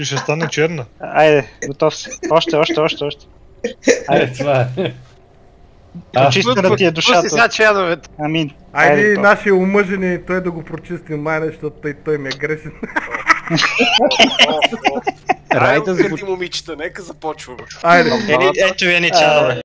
Ти ще стане черна. Айде, готов си. Още, още, още, още. Е, Айде, това е. Прочистена ти е душата. Пусти сега чадовете. Амин. Айде, Айде нашия омъжени, той да го прочисти майна, защото той, той ми е грешен. Райда за... Айде, момичета, нека започваме. Айде. Е, ето ви е ни чадове.